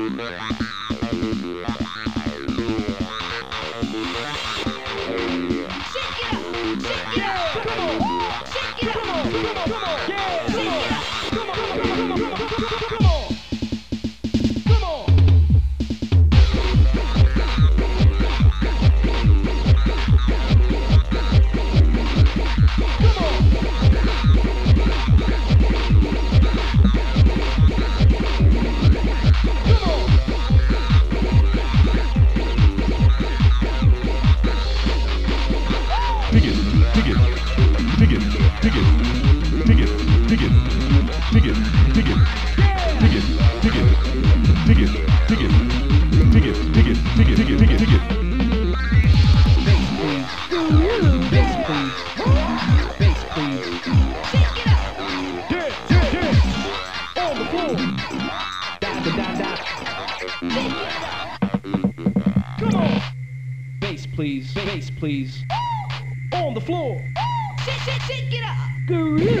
Shake! Come on! Come on! Come on! Come on! Yeah! Please. Bass please on the floor. Oh, shit, shit, shit, get up. Gorilla.